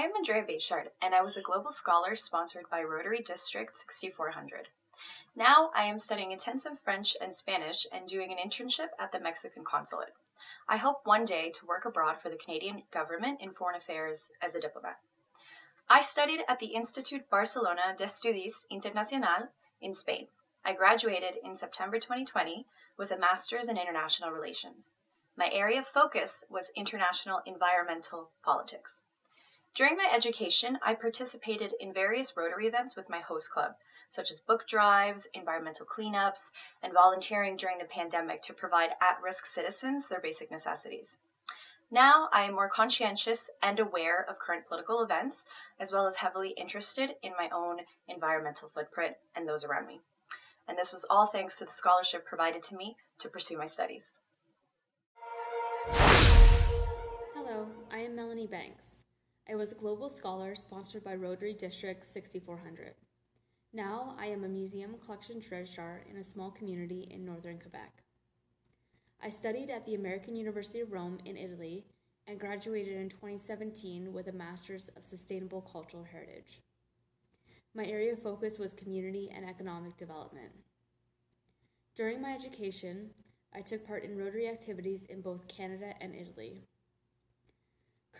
I am Andrea Bechard, and I was a global scholar sponsored by Rotary District 6400. Now I am studying intensive French and Spanish and doing an internship at the Mexican consulate. I hope one day to work abroad for the Canadian government in foreign affairs as a diplomat. I studied at the Institut Barcelona d'Estudis Internacional in Spain. I graduated in September 2020 with a master's in international relations. My area of focus was international environmental politics. During my education, I participated in various Rotary events with my host club, such as book drives, environmental cleanups, and volunteering during the pandemic to provide at risk citizens their basic necessities. Now I am more conscientious and aware of current political events, as well as heavily interested in my own environmental footprint and those around me. And this was all thanks to the scholarship provided to me to pursue my studies. Hello, I am Melanie Banks. I was a global scholar sponsored by Rotary District 6400. Now I am a museum collection registrar in a small community in northern Quebec. I studied at the American University of Rome in Italy and graduated in 2017 with a Master's of Sustainable Cultural Heritage. My area of focus was community and economic development. During my education, I took part in Rotary activities in both Canada and Italy.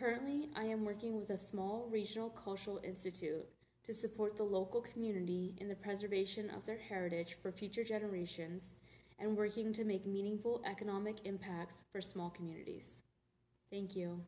Currently, I am working with a small regional cultural institute to support the local community in the preservation of their heritage for future generations and working to make meaningful economic impacts for small communities. Thank you.